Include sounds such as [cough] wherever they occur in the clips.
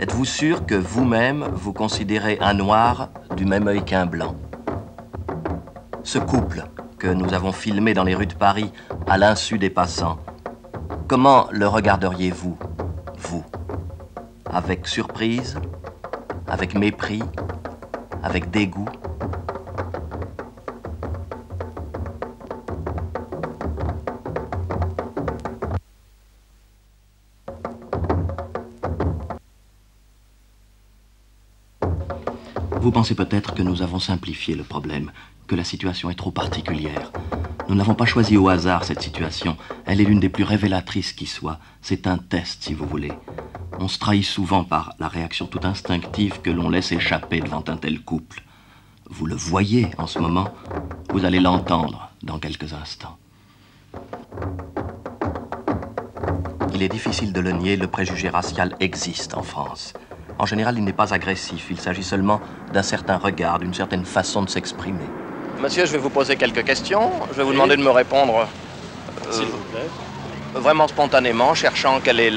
êtes-vous sûr que vous-même vous considérez un noir du même œil qu'un blanc? Ce couple que nous avons filmé dans les rues de Paris à l'insu des passants, comment le regarderiez-vous, vous? Avec surprise? Avec mépris? Avec dégoût? Vous pensez peut-être que nous avons simplifié le problème, que la situation est trop particulière. Nous n'avons pas choisi au hasard cette situation. Elle est l'une des plus révélatrices qui soit. C'est un test, si vous voulez. On se trahit souvent par la réaction tout instinctive que l'on laisse échapper devant un tel couple. Vous le voyez en ce moment, vous allez l'entendre dans quelques instants. Il est difficile de le nier, le préjugé racial existe en France. En général, il n'est pas agressif. Il s'agit seulement d'un certain regard, d'une certaine façon de s'exprimer. Monsieur, je vais vous poser quelques questions. Je vais vous demander de me répondre. Euh, S'il vous plaît. Vraiment spontanément, cherchant quelle est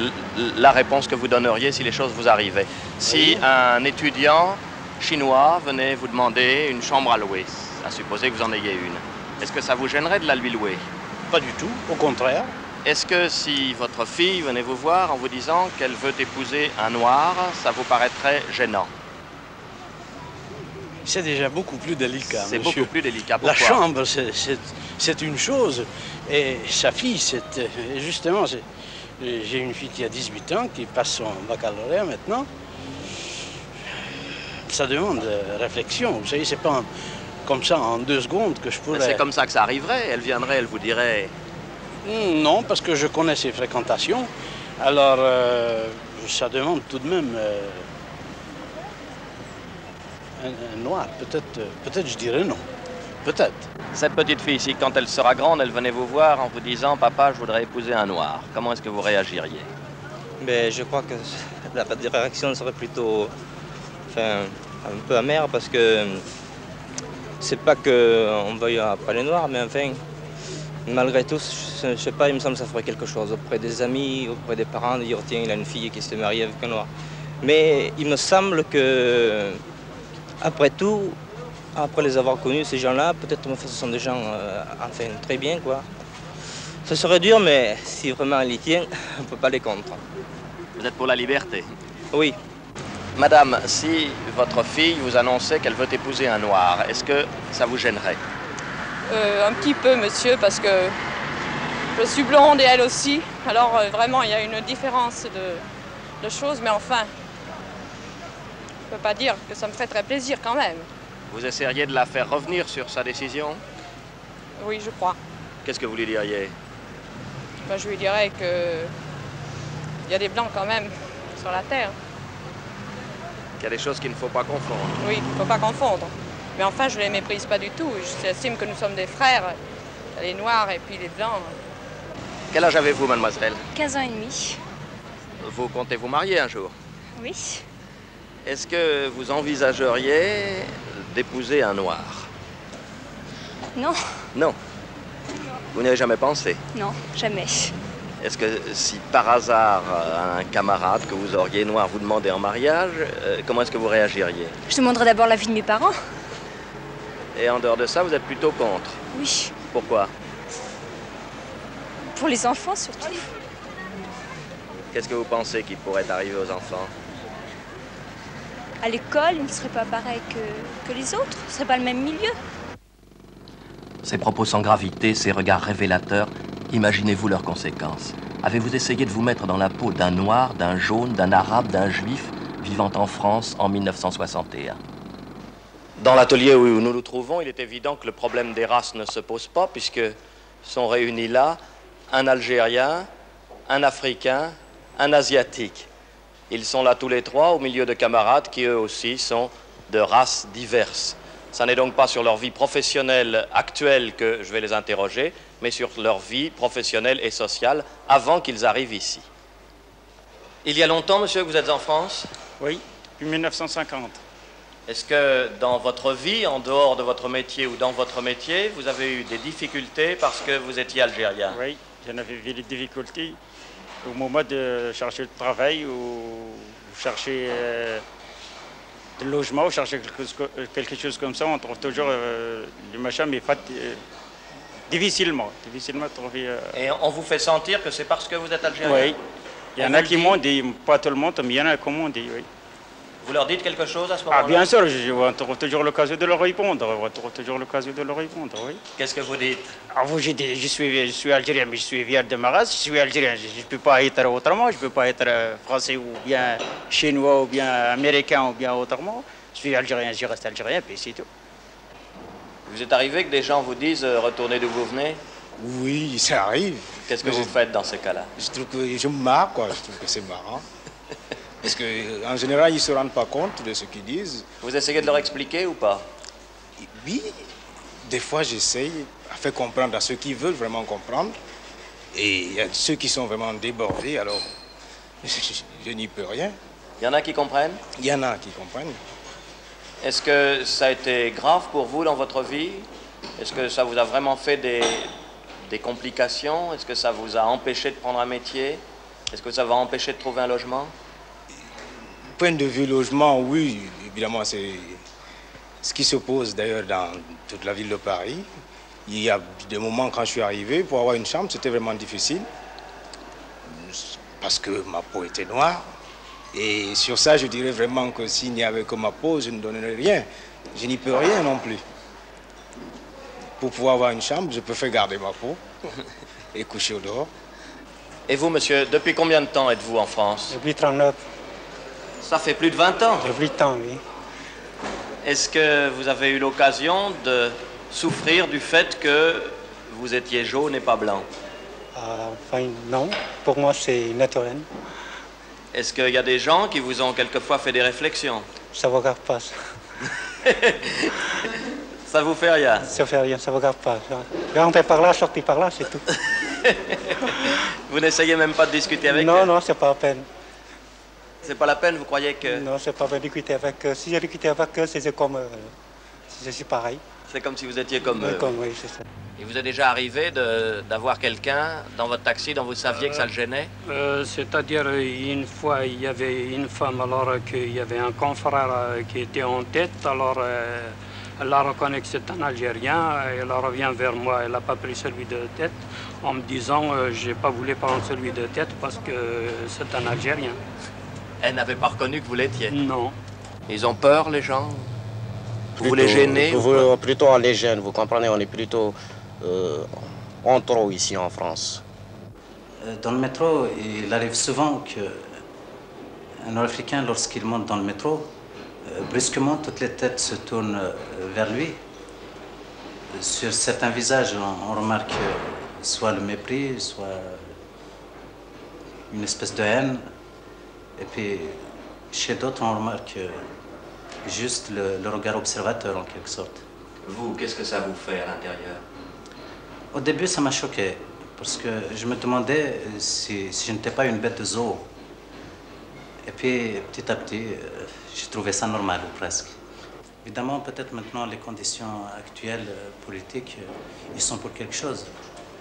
la réponse que vous donneriez si les choses vous arrivaient. Si un étudiant chinois venait vous demander une chambre à louer, à supposer que vous en ayez une, est-ce que ça vous gênerait de la lui louer? Pas du tout, au contraire. Est-ce que si votre fille venait vous voir en vous disant qu'elle veut épouser un noir, ça vous paraîtrait gênant? C'est déjà beaucoup plus délicat. C'est beaucoup plus délicat. La chambre, c'est une chose. Et sa fille, c'est. Justement, j'ai une fille qui a 18 ans, qui passe son baccalauréat maintenant. Ça demande réflexion. Vous savez, c'est pas comme ça en deux secondes que je pourrais. C'est comme ça que ça arriverait. Elle viendrait, elle vous dirait non, parce que je connais ses fréquentations. Alors, euh, ça demande tout de même euh, un, noir. Peut-être, peut-être je dirais non. Peut-être. Cette petite fille ici, quand elle sera grande, elle venait vous voir en vous disant Papa, je voudrais épouser un noir. Comment est-ce que vous réagiriez? Mais je crois que [laughs] la réaction serait plutôt enfin, un peu amère parce que c'est pas qu'on veuille pas les noirs, mais enfin, malgré tout, je ne sais pas, il me semble que ça ferait quelque chose auprès des amis, auprès des parents, de dire tiens, il a une fille qui se marie avec un noir. Mais il me semble que, après tout, après les avoir connus, ces gens-là, peut-être ce sont des gens, euh, enfin, très bien, quoi. Ce serait dur, mais si vraiment elle y tient, [laughs] on ne peut pas les contre. Vous êtes pour la liberté Oui. Madame, si votre fille vous annonçait qu'elle veut épouser un noir, est-ce que ça vous gênerait? Euh, un petit peu, monsieur, parce que je suis blonde et elle aussi. Alors euh, vraiment, il y a une différence de, choses, mais enfin, je ne peux pas dire que ça me ferait très plaisir quand même. Vous essayeriez de la faire revenir sur sa décision? Oui, je crois. Qu'est-ce que vous lui diriez? Ben, Je lui dirais que il y a des blancs quand même sur la terre. Qu'il y a des choses qu'il ne faut pas confondre. Oui, il ne faut pas confondre. Mais enfin, je ne les méprise pas du tout. J'estime que nous sommes des frères, les noirs et puis les blancs. Quel âge avez-vous, mademoiselle 15 ans et demi. Vous comptez vous marier un jour Oui. Est-ce que vous envisageriez d'épouser un noir Non. Non. Vous n'y avez jamais pensé Non, jamais. Est-ce que si par hasard un camarade que vous auriez noir vous demandait en mariage, euh, comment est-ce que vous réagiriez Je demanderais d'abord l'avis de mes parents. Et en dehors de ça, vous êtes plutôt contre Oui. Pourquoi? Pour les enfants surtout. Qu'est-ce que vous pensez qui pourrait arriver aux enfants? À l'école, ils ne seraient pas pareils que, que les autres. Ce serait pas le même milieu. Ces propos sans gravité, ces regards révélateurs, imaginez-vous leurs conséquences. Avez-vous essayé de vous mettre dans la peau d'un noir, d'un jaune, d'un arabe, d'un juif vivant en France en 1961 dans l'atelier où nous nous trouvons, il est évident que le problème des races ne se pose pas, puisque sont réunis là un Algérien, un Africain, un Asiatique. Ils sont là tous les trois au milieu de camarades qui eux aussi sont de races diverses. Ce n'est donc pas sur leur vie professionnelle actuelle que je vais les interroger, mais sur leur vie professionnelle et sociale avant qu'ils arrivent ici. Il y a longtemps, monsieur, que vous êtes en France? Oui, depuis 1950. Est-ce que dans votre vie, en dehors de votre métier ou dans votre métier, vous avez eu des difficultés parce que vous étiez algérien? Oui, j'en avais vu des difficultés au moment de chercher le travail ou chercher euh, de logement ou chercher quelque, chose comme ça, on trouve toujours euh, le machin, mais pas euh, difficilement. Difficilement trouver. Et on vous fait sentir que c'est parce que vous êtes algérien? Oui. Il y en a qui m'ont dit, pas tout le monde, mais il y en a qui m'ont dit, oui. Vous leur dites quelque chose à ce moment-là Ah bien sûr, je, on trouve toujours l'occasion de leur répondre. On trouve toujours l'occasion de leur répondre, oui. Qu'est-ce que vous dites? Ah vous, j'ai dit, je suis, je suis algérien, mais je suis vierge de ma race, je suis algérien. Je ne peux pas être autrement, je ne peux pas être euh, français ou bien chinois ou bien américain ou bien autrement. Je suis algérien, je reste algérien, puis c'est tout. Vous êtes arrivé que des gens vous disent euh, retournez d'où vous venez? Oui, ça arrive. Qu'est-ce que vous faites dans ces cas-là? Je trouve que je me marre, quoi. Je trouve que c'est marrant. [laughs] Parce qu'en général, ils ne se rendent pas compte de ce qu'ils disent. Vous essayez de leur expliquer ou pas? Oui, des fois j'essaye à faire comprendre à ceux qui veulent vraiment comprendre. Et il y a ceux qui sont vraiment débordés, alors [laughs] je, n'y peux rien. Il y en a qui comprennent? Il y en a qui comprennent. Est-ce que ça a été grave pour vous dans votre vie? Est-ce que ça vous a vraiment fait des, des complications? Est-ce que ça vous a empêché de prendre un métier? Est-ce que ça va empêcher de trouver un logement? Point de vue logement, oui, évidemment, c'est ce qui se pose d'ailleurs dans toute la ville de Paris. Il y a des moments quand je suis arrivé, pour avoir une chambre, c'était vraiment difficile. Parce que ma peau était noire. Et sur ça, je dirais vraiment que s'il n'y avait que ma peau, je ne donnerais rien. Je n'y peux rien non plus. Pour pouvoir avoir une chambre, je préfère garder ma peau et coucher au dehors. Et vous, monsieur, depuis combien de temps êtes-vous en France? Depuis 39. Ça fait plus de 20 ans. Depuis de temps, oui. Est-ce que vous avez eu l'occasion de souffrir du fait que vous étiez jaune et pas blanc? Ah, Enfin, non. Pour moi, c'est naturel. Est-ce qu'il y a des gens qui vous ont quelquefois fait des réflexions? Ça ne regarde pas. Ça. [laughs] ça vous fait rien? Ça fait rien, ça ne regarde pas. Rentrez par là, sortez par là, c'est tout. [laughs] vous n'essayez même pas de discuter avec Non, eux? non, c'est pas la peine. C'est pas la peine, vous croyez que... Non, c'est pas vrai discuter avec eux. Si j'ai avec eux, c'est comme... Euh, je suis pareil. C'est comme si vous étiez comme eux. Comme, oui, c'est ça. Il vous est déjà arrivé d'avoir quelqu'un dans votre taxi dont vous saviez que ça le gênait? euh, C'est-à-dire, une fois, il y avait une femme, alors qu'il y avait un confrère euh, qui était en tête, alors elle la reconnaît que c'est un Algérien, elle revient vers moi, elle n'a pas pris celui de tête, en me disant, je n'ai pas voulu prendre celui de tête parce que c'est un Algérien. Elle n'avait pas reconnu que vous l'étiez Non. Ils ont peur, les gens? Vous les gênez vous, Plutôt on les gêne, vous comprenez, on est plutôt euh, en trop ici en France. Euh, dans le métro, il arrive souvent qu'un Nord-Africain, lorsqu'il monte dans le métro, euh, brusquement, toutes les têtes se tournent vers lui. Sur certains visages, on remarque soit le mépris, soit une espèce de haine. Et puis, chez d'autres, on remarque juste le, regard observateur, en quelque sorte. Vous, qu'est-ce que ça vous fait à l'intérieur? Au début, ça m'a choqué, parce que je me demandais si, je n'étais pas une bête de zoo. Et puis, petit à petit, euh, j'ai trouvé ça normal, ou presque. Évidemment, peut-être maintenant, les conditions actuelles euh, politiques, euh, ils sont pour quelque chose.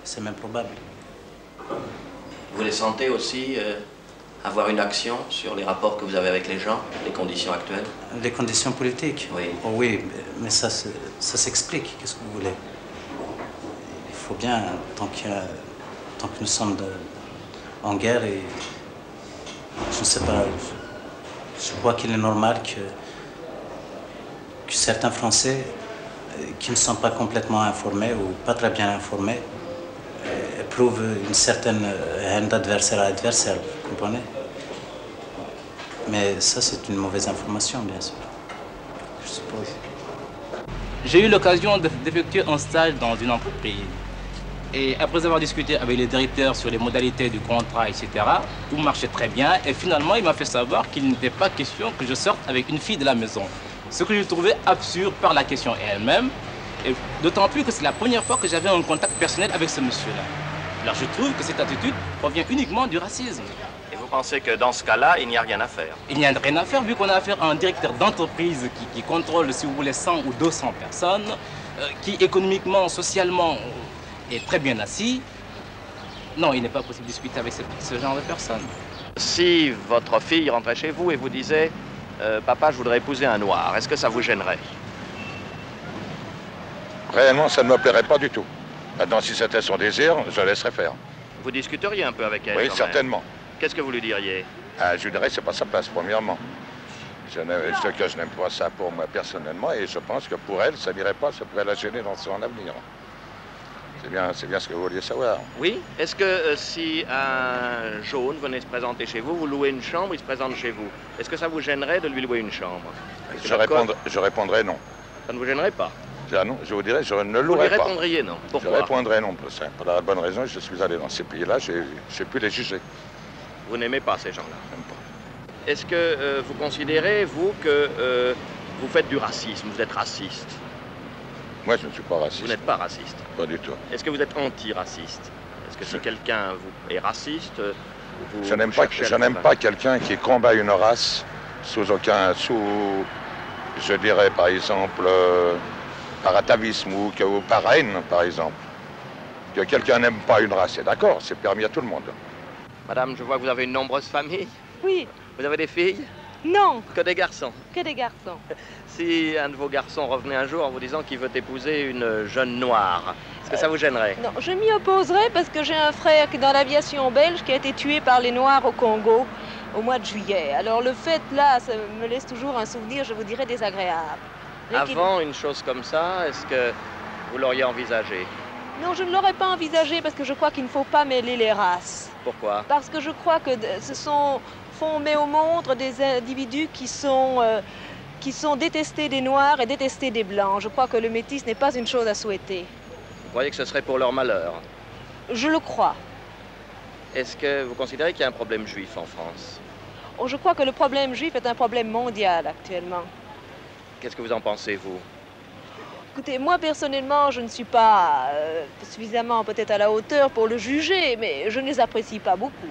C'est même probable. Vous les sentez aussi avoir une action sur les rapports que vous avez avec les gens, les conditions actuelles Les conditions politiques Oui. Oh oui, mais ça, ça s'explique, qu'est-ce que vous voulez? Il faut bien, tant, tant que nous sommes en guerre, et je ne sais pas, je, crois qu'il est normal que, que certains Français euh, qui ne sont pas complètement informés ou pas très bien informés euh, éprouvent une certaine haine d'adversaire à adversaire, vous comprenez? Mais ça, c'est une mauvaise information, bien sûr, je suppose. J'ai eu l'occasion d'effectuer un stage dans une entreprise. Et après avoir discuté avec les directeurs sur les modalités du contrat, etc., tout marchait très bien. Et finalement, il m'a fait savoir qu'il n'était pas question que je sorte avec une fille de la maison. Ce que je trouvais absurde par la question elle-même. D'autant plus que c'est la première fois que j'avais un contact personnel avec ce monsieur-là. Alors je trouve que cette attitude provient uniquement du racisme. Et vous pensez que dans ce cas-là, il n'y a rien à faire? Il n'y a rien à faire vu qu'on a affaire à un directeur d'entreprise qui, contrôle, si vous voulez, 100 ou 200 personnes, euh, qui économiquement, socialement est très bien assis. Non, il n'est pas possible de discuter avec ce, ce genre de personnes. Si votre fille rentrait chez vous et vous disait euh, Papa, je voudrais épouser un noir, est-ce que ça vous gênerait? Réellement, ça ne me plairait pas du tout. Maintenant, si c'était son désir, je laisserais faire. Vous discuteriez un peu avec elle Oui, certainement. Qu'est-ce que vous lui diriez? Ah, je lui dirais que c'est pas sa place, premièrement. Je n'aime- ce que je n'aime pas ça pour moi personnellement, et je pense que pour elle, ça n'irait pas, ça pourrait la gêner dans son avenir. C'est bien, c'est bien ce que vous vouliez savoir. Oui. Est-ce que euh, si un jaune venait se présenter chez vous, vous louez une chambre, il se présente chez vous, est-ce que ça vous gênerait de lui louer une chambre? Je, répondrai, je répondrai non. Ça ne vous gênerait pas? Ah non, je vous dirais, je ne Vous louerai pas. répondriez non. Je Pourquoi répondrai non, pour la bonne raison, je suis allé dans ces pays-là, j'ai pu les juger. Vous n'aimez pas ces gens-là Est-ce que euh, vous considérez, vous, que euh, vous faites du racisme, vous êtes raciste? Moi, je ne suis pas raciste. Vous n'êtes pas raciste Pas du tout. Est-ce que vous êtes anti-raciste? Est-ce que si quelqu'un vous est raciste, euh, vous Je n'aime vous pas, je pas quelqu'un qui combat une race sous aucun, sous, je dirais par exemple, euh, par atavisme ou, que- ou par haine, par exemple. Que quelqu'un n'aime pas une race, c'est d'accord, c'est permis à tout le monde. Madame, je vois que vous avez une nombreuse famille. Oui. Vous avez des filles? Non. Que des garçons. Que des garçons. [laughs] Si un de vos garçons revenait un jour en vous disant qu'il veut épouser une jeune noire, est-ce que ça vous gênerait? Non, je m'y opposerai parce que j'ai un frère qui est dans l'aviation belge qui a été tué par les Noirs au Congo au mois de juillet. Alors le fait là, ça me laisse toujours un souvenir, je vous dirais, désagréable. Avant une chose comme ça, est-ce que vous l'auriez envisagé? Non, je ne l'aurais pas envisagé parce que je crois qu'il ne faut pas mêler les races. Pourquoi? Parce que je crois que ce sont, font met au monde des individus qui sont, euh, qui sont détestés des Noirs et détestés des Blancs. Je crois que le métis n'est pas une chose à souhaiter. Vous croyez que ce serait pour leur malheur? Je le crois. Est-ce que vous considérez qu'il y a un problème juif en France? Oh, Je crois que le problème juif est un problème mondial actuellement. Qu'est-ce que vous en pensez, vous? Écoutez, moi personnellement, je ne suis pas euh, suffisamment peut-être à la hauteur pour le juger, mais je ne les apprécie pas beaucoup.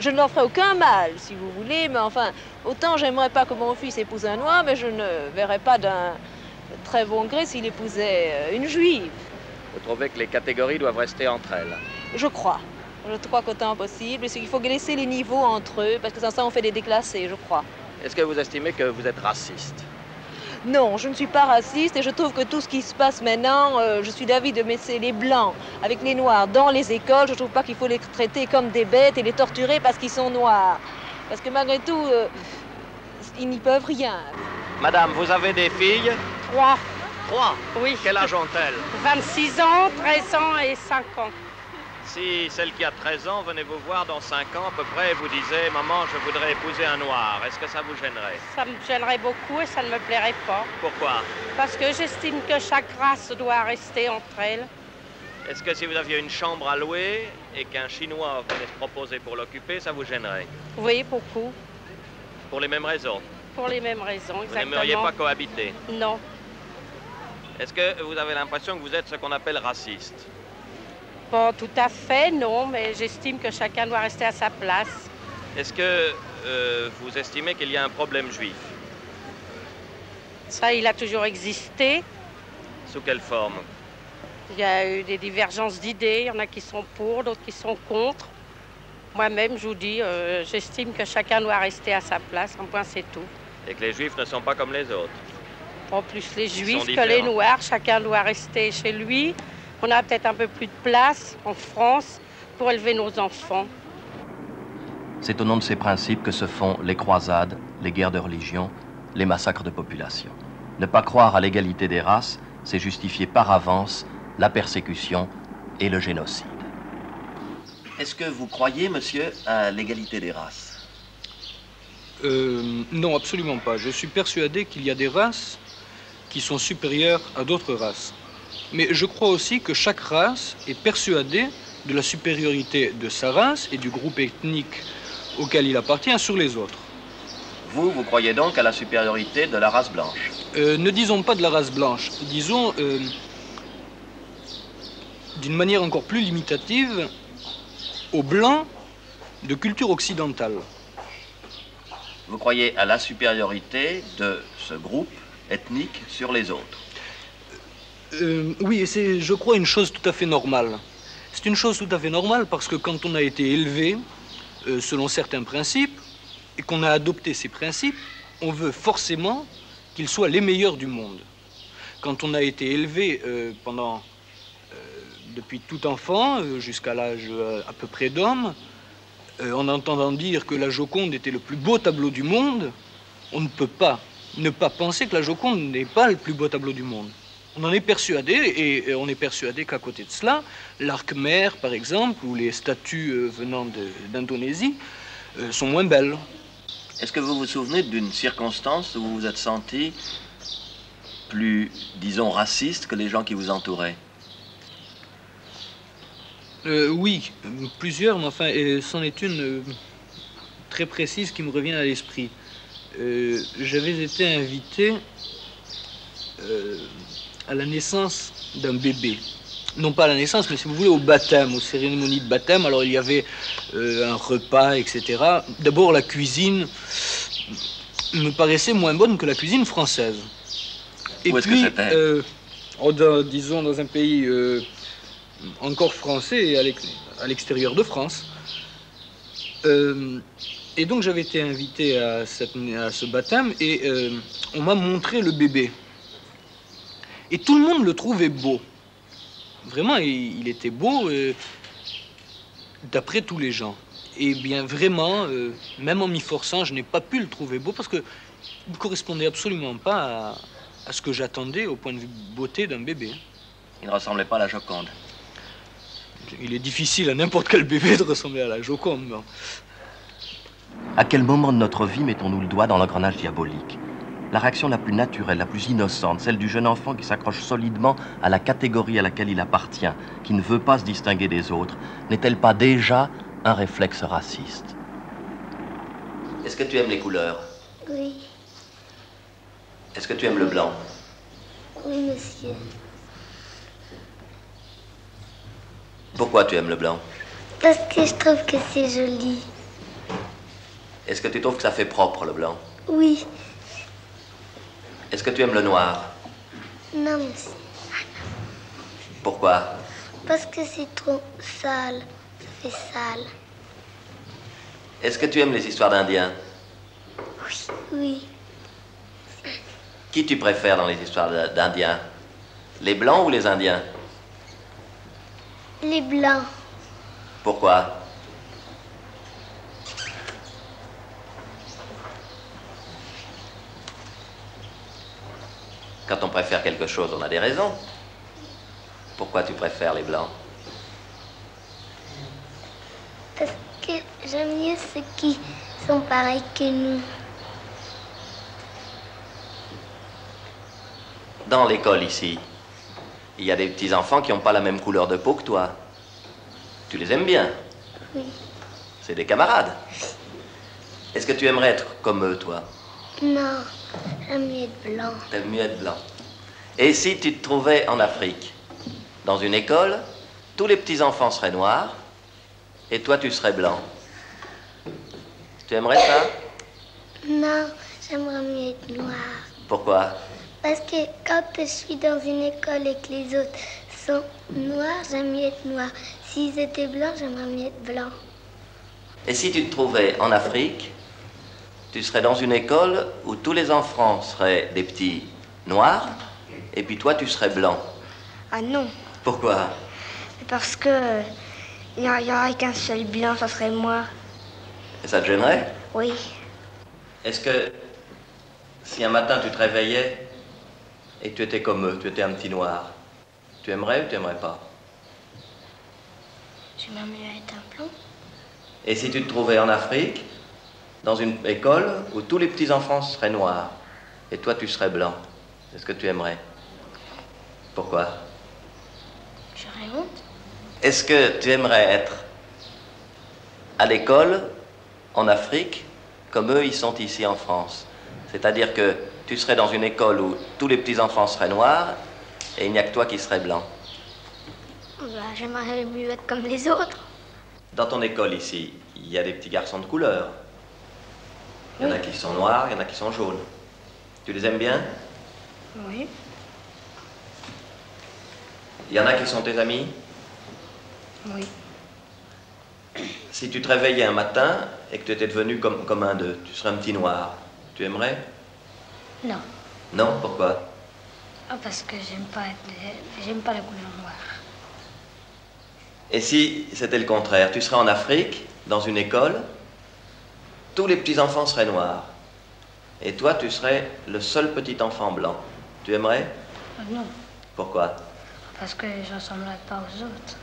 Je ne leur ferai aucun mal, si vous voulez, mais enfin, autant j'aimerais pas que mon fils épouse un noir, mais je ne verrais pas d'un très bon gré s'il épousait euh, une juive. Vous trouvez que les catégories doivent rester entre elles? Je crois. Je crois qu'autant possible. Il faut laisser les niveaux entre eux, parce que sans ça, on fait des déclassés, je crois. Est-ce que vous estimez que vous êtes raciste? Non, je ne suis pas raciste et je trouve que tout ce qui se passe maintenant, euh, je suis d'avis de mettre les blancs avec les noirs dans les écoles. Je ne trouve pas qu'il faut les traiter comme des bêtes et les torturer parce qu'ils sont noirs. Parce que malgré tout, euh, ils n'y peuvent rien. Madame, vous avez des filles? Trois. Trois? Oui. Quel âge ont-elles? 26 ans, 13 ans et 5 ans. Si celle qui a 13 ans venait vous voir dans 5 ans à peu près et vous disait Maman, je voudrais épouser un noir, est-ce que ça vous gênerait? Ça me gênerait beaucoup et ça ne me plairait pas. Pourquoi? Parce que j'estime que chaque race doit rester entre elles. Est-ce que si vous aviez une chambre à louer et qu'un Chinois venait se proposer pour l'occuper, ça vous gênerait? Oui, beaucoup. Pour les mêmes raisons? Pour les mêmes raisons, Vous exactement. n'aimeriez pas cohabiter? Non. Est-ce que vous avez l'impression que vous êtes ce qu'on appelle raciste? Pas tout à fait, non, mais j'estime que chacun doit rester à sa place. Est-ce que euh, vous estimez qu'il y a un problème juif? Ça, il a toujours existé. Sous quelle forme? Il y a eu des divergences d'idées. Il y en a qui sont pour, d'autres qui sont contre. Moi-même, je vous dis, euh, j'estime que chacun doit rester à sa place. Un point, c'est tout. Et que les juifs ne sont pas comme les autres? Pas plus les juifs que les noirs. Chacun doit rester chez lui. On a peut-être un peu plus de place en France pour élever nos enfants. C'est au nom de ces principes que se font les croisades, les guerres de religion, les massacres de population. Ne pas croire à l'égalité des races, c'est justifier par avance la persécution et le génocide. Est-ce que vous croyez, monsieur, à l'égalité des races? Euh, non, absolument pas. Je suis persuadé qu'il y a des races qui sont supérieures à d'autres races. Mais je crois aussi que chaque race est persuadée de la supériorité de sa race et du groupe ethnique auquel il appartient sur les autres. Vous, vous croyez donc à la supériorité de la race blanche Euh, ne disons pas de la race blanche, disons euh, d'une manière encore plus limitative aux blancs de culture occidentale. Vous croyez à la supériorité de ce groupe ethnique sur les autres Euh, oui, et c'est, je crois, une chose tout à fait normale. C'est une chose tout à fait normale parce que quand on a été élevé euh, selon certains principes et qu'on a adopté ces principes, on veut forcément qu'ils soient les meilleurs du monde. Quand on a été élevé euh, pendant, euh, depuis tout enfant jusqu'à l'âge à peu près d'homme, en entendant dire que la Joconde était le plus beau tableau du monde, on ne peut pas ne pas penser que la Joconde n'est pas le plus beau tableau du monde. On en est persuadé, et et on est persuadé qu'à côté de cela, l'arc-mer, par exemple, ou les statues euh, venant d'Indonésie, euh, sont moins belles. Est-ce que vous vous souvenez d'une circonstance où vous vous êtes senti plus, disons, raciste que les gens qui vous entouraient? Euh, oui, plusieurs, mais enfin, euh, c'en est une très précise qui me revient à l'esprit. J'avais été invité à la naissance d'un bébé. Non pas à la naissance, mais si vous voulez, au baptême, aux cérémonies de baptême. Alors il y avait euh, un repas, etc. D'abord, la cuisine me paraissait moins bonne que la cuisine française. Et Où est-ce que puis, euh, oh, dans- disons, dans un pays euh, encore français et à l'ex- à l'extérieur de France. Et donc j'avais été invité à, cette- à ce baptême et on m'a montré le bébé. Et tout le monde le trouvait beau. Vraiment, il, il était beau euh, d'après tous les gens. Et bien vraiment, euh, même en m'y forçant, je n'ai pas pu le trouver beau parce que il ne correspondait absolument pas à, à ce que j'attendais au point de vue beauté d'un bébé. Il ne ressemblait pas à la Joconde. Il est difficile à n'importe quel bébé de ressembler à la Joconde. À quel moment de notre vie mettons-nous le doigt dans l'engrenage diabolique? La réaction la plus naturelle, la plus innocente, celle du jeune enfant qui s'accroche solidement à la catégorie à laquelle il appartient, qui ne veut pas se distinguer des autres, n'est-elle pas déjà un réflexe raciste? Est-ce que tu aimes les couleurs? Oui, Est-ce que tu aimes le blanc? Oui, monsieur. Pourquoi tu aimes le blanc? Parce que je trouve que c'est joli. Est-ce que tu trouves que ça fait propre le blanc? Oui, Est-ce que tu aimes le noir? Non, monsieur. Pourquoi? Parce que c'est trop sale. Ça fait sale. Est-ce que tu aimes les histoires d'Indiens? Oui, Qui tu préfères dans les histoires d'Indiens? Les blancs ou les Indiens? Les blancs. Pourquoi? Quand on préfère quelque chose, on a des raisons. Pourquoi tu préfères les blancs? Parce que j'aime mieux ceux qui sont pareils que nous. Dans l'école ici, il y a des petits enfants qui n'ont pas la même couleur de peau que toi. Tu les aimes bien? Oui. C'est des camarades. Est-ce que tu aimerais être comme eux, toi? Non, j'aime mieux être blanc. Mieux être blanc. Et si tu te trouvais en Afrique, dans une école, tous les petits enfants seraient noirs, et toi tu serais blanc. Tu aimerais ça? Non, j'aimerais mieux être noir. Pourquoi? Parce que quand je suis dans une école et que les autres sont noirs, j'aime mieux être noir. S'ils étaient blancs, j'aimerais mieux être blanc. Et si tu te trouvais en Afrique, tu serais dans une école où tous les enfants seraient des petits noirs, et puis toi tu serais blanc. Ah non, Pourquoi? Parce que il n'y aurait qu'un seul blanc, ça serait moi. Et ça te gênerait? Oui, Est-ce que si un matin tu te réveillais et que tu étais comme eux, tu étais un petit noir, tu aimerais ou tu aimerais pas? J'aimerais mieux être un blanc. Et si tu te trouvais en Afrique, dans une école où tous les petits enfants seraient noirs et toi tu serais blanc, est-ce que tu aimerais Pourquoi? J'aurais honte. Est-ce que tu aimerais être à l'école en Afrique comme eux ils sont ici en France? C'est-à-dire que tu serais dans une école où tous les petits enfants seraient noirs et il n'y a que toi qui serais blanc. Bah, j'aimerais mieux être comme les autres. Dans ton école ici, il y a des petits garçons de couleur. Il y en a qui sont noirs, il y en a qui sont jaunes. Tu les aimes bien? Oui, Il y en a qui sont tes amis? Oui. Si tu te réveillais un matin et que tu étais devenu comme, comme un d'eux, tu serais un petit noir, tu aimerais? Non. Non, pourquoi? Ah, parce que j'aime pas, j'aime pas la couleur noire. Et si c'était le contraire, tu serais en Afrique, dans une école, tous les petits-enfants seraient noirs. Et toi, tu serais le seul petit enfant blanc. Tu aimerais? Non, Pourquoi? Parce que je ressemblerai pas aux autres.